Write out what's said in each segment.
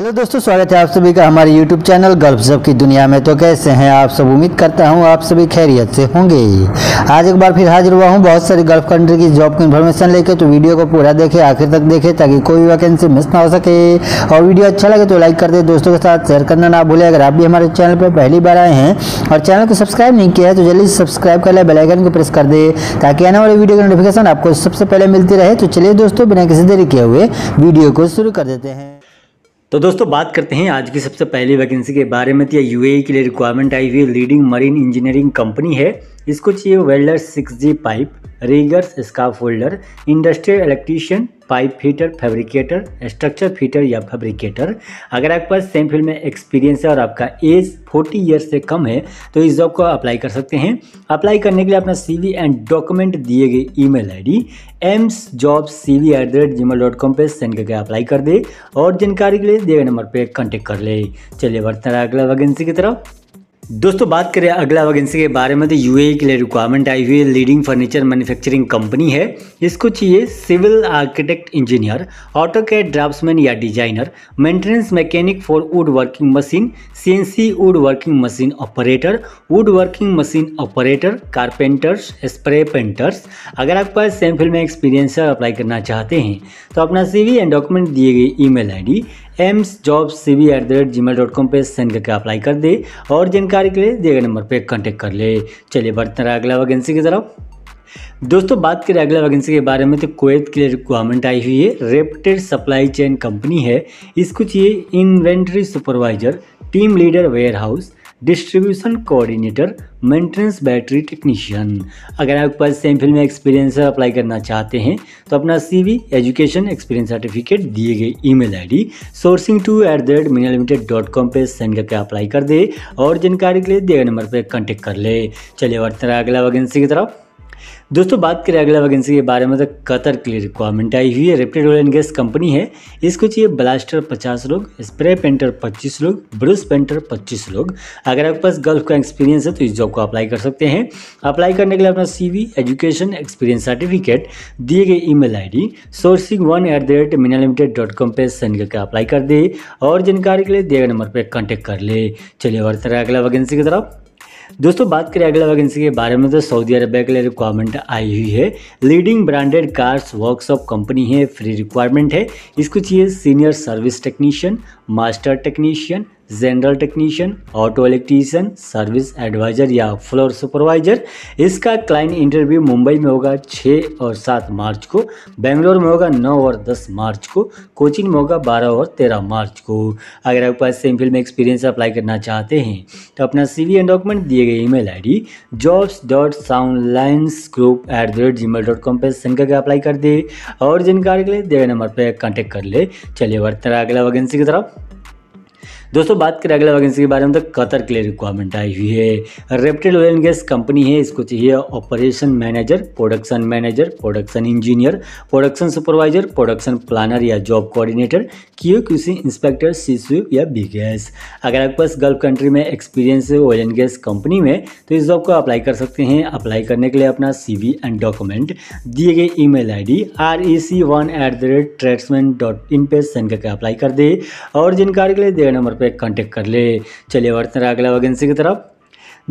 Hello दोस्तों, स्वागत है आप सभी का हमारे यूट्यूब चैनल गल्फ जब की दुनिया में। तो कैसे हैं आप सब? उम्मीद करता हूँ आप सभी खैरियत से होंगे। आज एक बार फिर हाजिर हुआ हूँ बहुत सारी गल्फ कंट्री की जॉब की इन्फॉर्मेशन लेके। तो वीडियो को पूरा देखें, आखिर तक देखें, ताकि कोई वैकेंसी मिस ना हो सके। और वीडियो अच्छा लगे तो लाइक कर दे, दोस्तों के साथ शेयर करना ना भूले। अगर आप भी हमारे चैनल पर पहली बार आए हैं और चैनल को सब्सक्राइब नहीं किया है तो जल्दी सब्सक्राइब कर ले बेलाइकन को प्रेस कर दे, ताकि आने वाले वीडियो की नोटिफिकेशन आपको सबसे पहले मिलती रहे। तो चलिए दोस्तों, बिना किसी देरी किए हुए वीडियो को शुरू कर देते हैं। तो दोस्तों, बात करते हैं आज की सबसे पहली वैकेंसी के बारे में। तो यह यूएई के लिए रिक्वायरमेंट आई हुई लीडिंग मरीन इंजीनियरिंग कंपनी है। इसको चाहिए welder six G pipe riggers scaffolder industrial electrician pipe fitter fabricator structure fitter या फैब्रिकेटर अगर आपके पास सेम फ़ील्ड में एक्सपीरियंस है और आपका एज 40 ईयर से कम है तो इस जॉब को अप्लाई कर सकते हैं। अप्लाई करने के लिए अपना सीवी एंड डॉक्यूमेंट दिए गए email ID AMS job C V at the rate gmail dot com पर सेंड करके अप्लाई कर दे और जानकारी के लिए दिए गए नंबर पर कॉन्टेक्ट कर ले। चलिए बढ़ते हैं अगला वैकेंसी की तरफ़। दोस्तों, बात करें अगला वैकेंसी के बारे में तो यूएई के लिए रिक्वायरमेंट आई हुई है। लीडिंग फर्नीचर मैन्युफैक्चरिंग कंपनी है। इसको चाहिए civil architect engineer AutoCAD draftsman या designer maintenance mechanic for wood working machine CNC wood working machine operator wood working machine operator carpenters spray painters अगर आपके पास सेम फ़ील्ड में एक्सपीरियंस अप्लाई करना चाहते हैं तो अपना सीवी एंड डॉक्यूमेंट दिए गए email ID AMS job C B at the rate gmail dot com पर सेंड करके अप्लाई कर दे और जानकारी के लिए दिए गए नंबर पर कॉन्टेक्ट कर ले। चलिए बढ़ते रहे अगला वैकेंसी की तरफ़। दोस्तों, बात करें अगला वैकेंसी के बारे में तो कुवैत के लिए रिक्वायरमेंट आई हुई है। रेप्टेड सप्लाई चेन कंपनी है। इसको चाहिए inventory supervisor team leader warehouse distribution coordinator maintenance battery technician अगर आपके पास सेम फ़ील्ड में एक्सपीरियंस अप्लाई करना चाहते हैं तो अपना सीवी एजुकेशन एक्सपीरियंस सर्टिफिकेट दिए गए email ID sourcing two at the rate Meena limited dot com पर सेंड करके अप्लाई कर दे और जानकारी के लिए दिए गए नंबर पर कॉन्टेक्ट कर ले। चलिए बढ़ते अगला वैकेंसी की तरफ़। दोस्तों, बात करें अगला वैकेंसी के बारे में तो कतर के लिए रिक्वायरमेंट आई हुई है। Reputed oil and gas company है। इसको चाहिए ब्लास्टर 50 लोग स्प्रे पेंटर 25 लोग ब्रूस पेंटर 25 लोग। अगर आपके पास गल्फ का एक्सपीरियंस है तो इस जॉब को अप्लाई कर सकते हैं। अप्लाई करने के लिए अपना सीवी एजुकेशन एक्सपीरियंस सर्टिफिकेट दिए गए ई मेल आई पर सेंड करके अप्लाई कर दे और जानकारी के लिए दिए गए नंबर पर कॉन्टेक्ट कर ले। चलिए बढ़ते अगला वैकेंसी की तरफ़। दोस्तों, बात करें अगला वैकेंसी के बारे में तो सऊदी अरबिया के लिए रिक्वायरमेंट आई हुई है। Leading branded cars workshop company है फ्री रिक्वायरमेंट है। इसको चाहिए senior service technician master technician general technician auto electrician service adviser या फ्लोर सुपरवाइजर इसका क्लाइंट इंटरव्यू मुंबई में होगा छः और सात मार्च को, बेंगलोर में होगा नौ और दस मार्च को कोचिंग में होगा बारह और तेरह मार्च को। अगर आपके पास सेम फ़ील्ड में एक्सपीरियंस अप्लाई करना चाहते हैं तो अपना सी वी एंड डॉक्यूमेंट दिए गए email ID jobs dot sound lines group at the rate gmail dot com पर सेंड करके अप्लाई कर दे। और जानकारी के लिए दिए नंबर पर कॉन्टेक्ट कर ले। चलिए बढ़ते अगला वैकेंसी की तरफ़। दोस्तों, बात करें अगला वैकेंसी के बारे में तो कतर के लिए रिक्वायरमेंट आई हुई है। Reputed oil and gas company है, इसको चाहिए operation manager production manager production engineer production supervisor production planner या job coordinator Q QC inspector Sissu या बी गैस अगर आपके पास गल्फ कंट्री में एक्सपीरियंस है ऑयल एंड गैस कंपनी में तो इस जॉब को अप्लाई कर सकते हैं। अप्लाई करने के लिए अपना सी एंड डॉक्यूमेंट दिए गए email I D R E C one at the rate tradesman dot in पे सेंड करके अप्लाई कर दे। और जानकारी के लिए दे नंबर पे कांटेक्ट कर ले। चलिए बढ़ते हैं अगला वैकेंसी की तरफ़।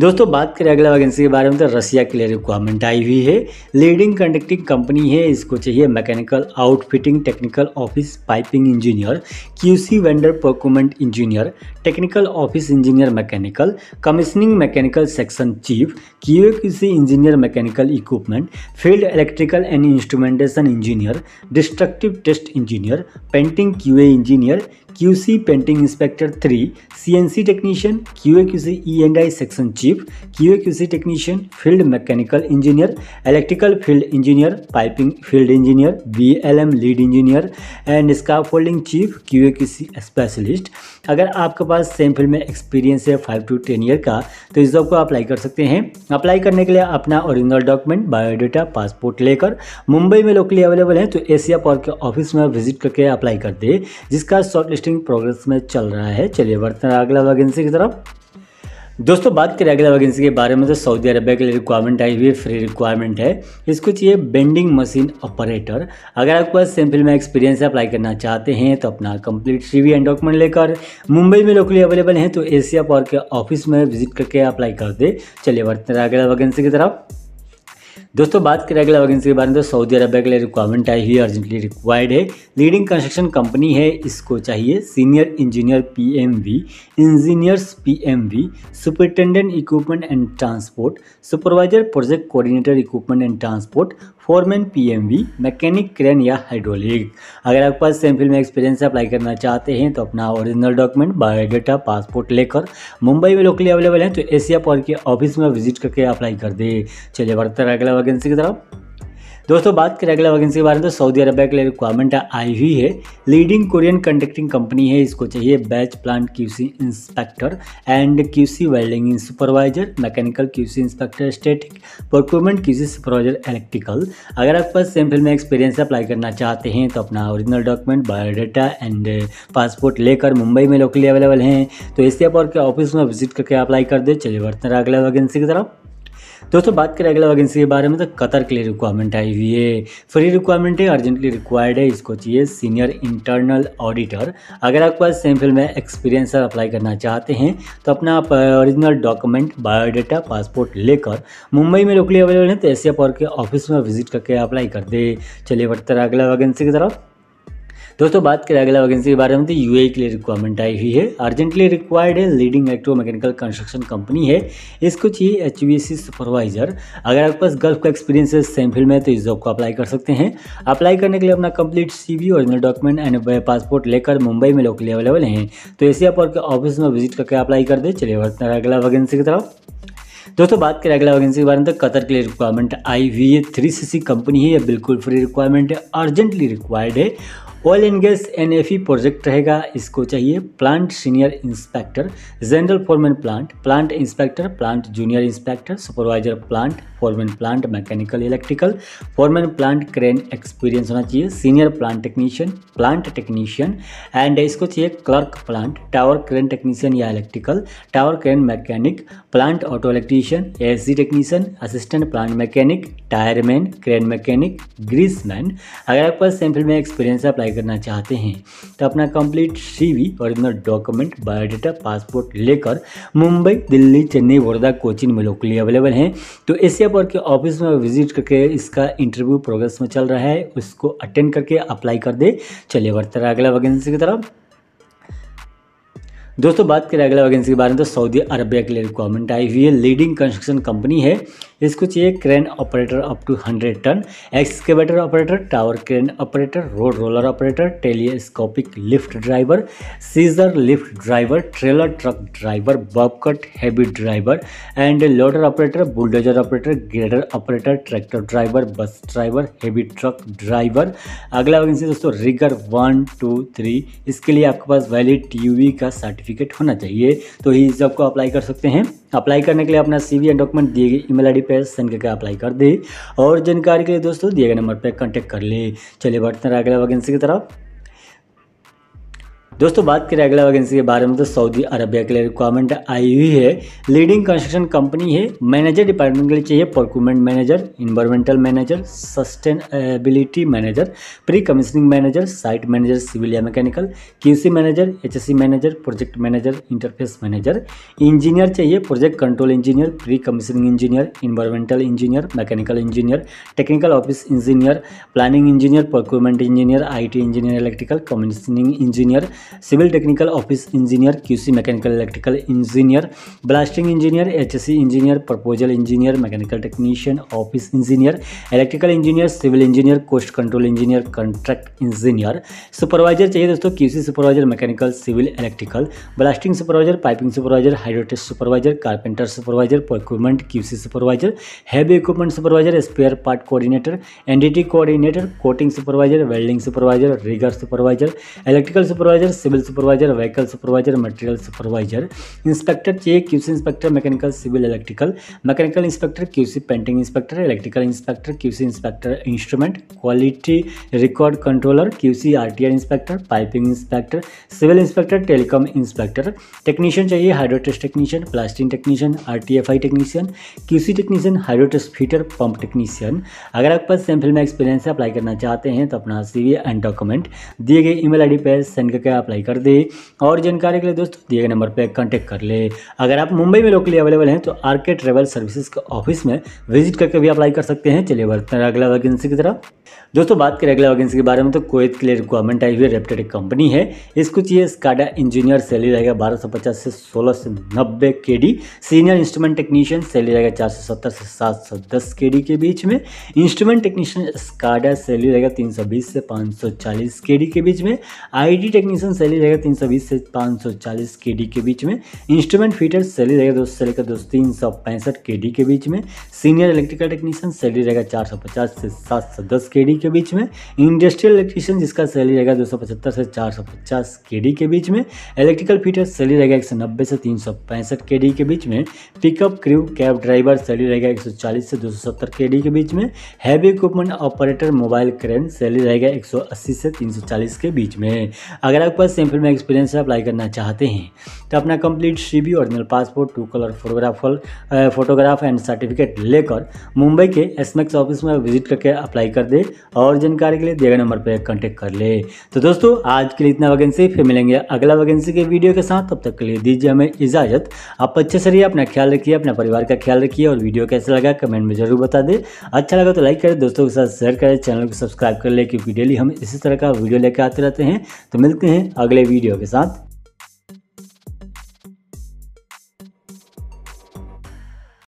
दोस्तों, बात करें अगला वैकेंसी के बारे में तो रसिया के लिए रिक्वायरमेंट आई हुई है। लीडिंग कंडक्टिंग कंपनी है, इसको चाहिए mechanical outfitting technical office piping engineer QC vendor procurement engineer technical office engineer mechanical commissioning mechanical section chief Q QC engineer mechanical equipment field electrical and instrumentation engineer destructive test engineer painting QA engineer QC painting inspector three CNC technician QA QC E and I section chief QA QC technician field mechanical engineer electrical field engineer piping field engineer B L M lead engineer and scaff folding chief QA QC specialist अगर आपके पास same field में experience है five to ten year का तो इस job को apply कर सकते हैं। अप्लाई करने के लिए अपना ओरिजिनल डॉक्यूमेंट बायोडाटा पासपोर्ट लेकर मुंबई में लोकली अवेलेबल है तो एशिया पार्क के ऑफ़िस में विज़िट करके अप्लाई कर दे, जिसका शॉर्ट लिस्टिंग प्रोग्रेस में चल रहा है। चलिए बढ़ते हैं अगला वैकेंसी की तरफ़। दोस्तों, बात करें अगला वैकेंसी के बारे में तो सऊदी अरबिया के लिए रिक्वायरमेंट आई हुई फ्री रिक्वायरमेंट है। इसको चाहिए बेंडिंग मशीन ऑपरेटर अगर आपके पास सिंपल में एक्सपीरियंस अप्लाई करना चाहते हैं तो अपना कंप्लीट सी एंड डॉक्यूमेंट लेकर मुंबई में लोकली अवेलेबल हैं तो एशिया पावर के ऑफ़िस में विज़िट करके अप्लाई कर दे। चलिए बढ़ते हैं अगला वैकेंसी की तरफ़। दोस्तों, बात करें अगला वैकेंसी के बारे में तो सऊदी अरबिया के लिए रिक्वायरमेंट आई हुई है अर्जेंटली रिक्वायर्ड है। लीडिंग कंस्ट्रक्शन कंपनी है, इसको चाहिए senior engineer PMV engineers PMV superintendent equipment and transport supervisor project coordinator equipment and transport foreman PMV mechanic crane या हाइड्रोलिक अगर आपके पास सेम फ़ील्ड में एक्सपीरियंस अप्लाई करना चाहते हैं तो अपना ओरिजिनल डॉक्यूमेंट बायोडाटा पासपोर्ट लेकर मुंबई में लोकली अवेलेबल है तो एशिया पॉल के ऑफ़िस में विज़िट करके अप्लाई कर दे। चलिए, बढ़ते अगला वैकेंसी की तरफ़। दोस्तों, बात करें अगला वैकेंसी के बारे में तो सऊदी अरबिया के लिए रिक्वायरमेंट आई हुई है। लीडिंग कोरियन कंडक्टिंग कंपनी है, इसको चाहिए batch plant QC inspector and QC welding supervisor mechanical QC inspector static procurement QC supervisor electrical अगर आप पास सेम फ़ील्ड में एक्सपीरियंस अप्लाई करना चाहते हैं तो अपना original document biodata and passport लेकर मुंबई में लोकली अवेलेबल हैं। तो एशिया पावर के ऑफ़िस में विज़िट करके अप्लाई कर दे। चलिए बढ़ते हैं अगला वैकेंसी की तरफ़। दोस्तों, बात करें अगला वैकेंसी के बारे में तो कतर के लिए रिक्वायरमेंट आई हुई है। फ्री रिक्वायरमेंट है अर्जेंटली रिक्वायर्ड है, इसको चाहिए सीनियर इंटरनल ऑडिटर अगर आपके पास सेम फ़ील्ड में एक्सपीरियंस अप्लाई करना चाहते हैं तो अपना ओरिजिनल डॉक्यूमेंट बायोडाटा पासपोर्ट लेकर मुंबई में लोकली अवेलेबल है तो पावर के ऑफ़िस में विज़िट करके अप्लाई कर दे। चलिए बढ़ते अगला वैकेंसी की तरफ़। दोस्तों, बात करें अगला वैकेंसी के बारे में तो यू के लिए रिक्वायरमेंट आई हुई है। अर्जेंटली रिक्वायर्ड है leading electro mechanical construction company है। इसको चाहिए एच सुपरवाइजर अगर आपके पास गल्फ का एक्सपीरियंस है सेम फ़ील्ड में तो इस जॉब को अप्लाई कर सकते हैं। अप्लाई करने के लिए अपना complete CV original document and passport लेकर मुंबई में लोकली अवेलेबल हैं। तो पर के ऑफ़िस में विज़िट करके अप्लाई कर दे। चलिए अगला वैकेंसी की तरफ़। दोस्तों, बात करें अगला वैकेंसी के बारे में तो कतर के लिए रिक्वायरमेंट आई हुई है। थ्री सी कंपनी है, ये बिल्कुल फ्री रिक्वायरमेंट है अर्जेंटली रिक्वायर्ड है। Oil and gas an project रहेगा, इसको चाहिए plant senior inspector general foreman plant plant inspector plant junior inspector supervisor plant foreman plant mechanical electrical foreman plant crane experience होना चाहिए senior plant technician plant technician and इसको चाहिए clerk plant tower crane technician या electrical tower crane mechanic plant auto electrician S technician assistant plant mechanic tyreman crane mechanic Griezmann अगर आपके पास sample में experience apply apply करना चाहते हैं तो अपना complete CV original document biodata passport लेकर मुंबई, दिल्ली, चेन्नई, वर्धा कोचिंग में लोकली अवेलेबल हैं। तो एशिया पर के ऑफ़िस में विज़िट करके इसका इंटरव्यू प्रोग्रेस में चल रहा है, उसको अटेंड करके अप्लाई कर दे। चलिए बढ़ते रहा अगला वैकेंसी की तरफ़। दोस्तों, बात करें अगला वैकेंसी के बारे में तो सऊदी अरबिया के लिए रिक्वायरमेंट आई हुई है लीडिंग कंस्ट्रक्शन कंपनी है। इसको चाहिए crane operator up to hundred ton excavator operator tower crane operator road roller operator telescopic lift driver scissor lift driver trailer truck driver bobcat heavy driver and loader operator bulldozer operator grader operator tractor driver bus driver heavy truck driver अगला vacancy दोस्तों rigger one two three इसके लिए आपके पास valid T का certificate होना चाहिए। तो इस जॉब को अप्लाई कर सकते हैं। अप्लाई करने के लिए अपना सी वी डॉक्यूमेंट दिए गए ईमेल आईडी पे सेंड करके अप्लाई कर दे। और जानकारी के लिए दोस्तों दिए गए नंबर पर कॉन्टैक्ट कर ले। चलिए बढ़ते हैं अगला वैकेंसी की तरफ़। दोस्तों, बात करें अगला वैकेंसी के बारे में तो सऊदी अरबिया के लिए रिक्वायरमेंट आई हुई है। लीडिंग कंस्ट्रक्शन कंपनी है मैनेजर डिपार्टमेंट के लिए चाहिए procurement manager environmental manager sustainability manager pre commissioning manager site manager civil या mechanical QC manager HSC manager project manager interface manager engineer चाहिए project control engineer pre commissioning engineer environmental engineer mechanical engineer technical office engineer planning engineer procurement engineer IT engineer electrical commissioning engineer civil technical office engineer, QC mechanical electrical engineer, blasting engineer HSC engineer, proposal engineer, mechanical technician office engineer, electrical engineer, civil engineer, cost control engineer, contract engineer, supervisor चाहिए दोस्तों, QC supervisor, mechanical, civil, electrical, blasting supervisor, piping supervisor hydrotest supervisor, carpenter supervisor procurement QC supervisor, heavy equipment supervisor, spare part coordinator, NDT coordinator, coating supervisor, welding supervisor, rigger supervisor, electrical supervisor civil supervisor, vehicle supervisor, material supervisor. Inspector चाहिए, QC inspector, mechanical, civil, electrical. Mechanical inspector, QC painting inspector, electrical inspector, QC inspector, instrument, quality record controller, QC RTR inspector, piping inspector, civil inspector, telecom inspector. Technician चाहिए, hydrotest technician blasting technician, RTFI technician, QC technician, hydrotest fitter pump technician. अगर आपके पास same में experience apply करना चाहते हैं तो अपना सी एंड डॉक्यूमेंट दिए गए ईमेल आईडी पर सेंड करके अप्लाई कर दे। और जानकारी के लिए दोस्तों, दिए गए नंबर पे कांटेक्ट कर ले। अगर आप मुंबई में लोकली अवेलेबल हैं तो आर के ट्रेवल सर्विसेज़ के ऑफ़िस में विज़िट करके भी अप्लाई कर सकते हैं। चलिए बढ़ते हैं अगला वैकेंसी की तरफ़। दोस्तों, बात करें अगला वैकेंसी के बारे में तो कोयत के लिए रिक्वायरमेंट आई हुई रेप्टेड कंपनी है। इसको चाहिए स्काडा इंजीनियर सैलरी रहेगा बारह सौ पचास से सोलह से नब्बे K D senior instrument technician salary रहेगा चार सौ सत्तर से सात सौ दस के डी के बीच में। इंस्ट्रूमेंट टेक्नीशियन स्काडा सैलरी रहेगा तीन सौ बीस से पाँच सौ चालीस के डी के बीच में। आई टी टेक्नीशियन सैलरी रहेगा तीन सौ बीस से पाँच सौ चालीस के डी के बीच में। इंस्ट्रूमेंट फीटर सैलरी रहेगा दो से लेकर दो तीन सौ पैंसठ के डी के बीच में। सीनियर इलेक्ट्रिकल टेक्नीशियन सैलरी रहेगा चार सौ पचास से सात सौ दस के डी के बीच में। इंडस्ट्रियल इलेक्ट्रीशियन जिसका सैलरी रहेगा दो सौ पचहत्तर से चार सौ पचास के डी के बीच में। इलेक्ट्रिकल फीटर सैलरी रहेगा एक सौ नब्बे से तीन सौ पैंसठ के डी के बीच में। Pickup crew cab driver salary रहेगा एक सौ चालीस से दो सौ सत्तर के डी के बीच में। Heavy equipment operator mobile crane salary रहेगा एक सौ अस्सी से तीन सौ चालीस के बीच में। अगर आपके पास सिंपल में एक्सपीरियंस अप्लाई करना चाहते हैं तो अपना complete C original passport two colour photographer photograph and certificate लेकर मुंबई के एसमेक्स ऑफ़िस में विज़िट करके अप्लाई कर दे और जानकारी के लिए दिए नंबर पर कॉन्टेक्ट कर ले। तो दोस्तों, आज के लिए इतना वैकेंसी फिर मिलेंगे अगला वैकेंसी के वीडियो के साथ। तब तक के लिए दीजिए हमें इजाज़त। आप अच्छे से रहिए, अपना ख्याल रखिए, अपने परिवार का ख्याल रखिए और वीडियो कैसा लगा कमेंट में ज़रूर बता दें। अच्छा लगा तो लाइक करें, दोस्तों के साथ शेयर करें चैनल को सब्सक्राइब कर ले, क्योंकि डेली हम इसी तरह का वीडियो लेकर आते रहते हैं। तो मिलते हैं अगले वीडियो के साथ।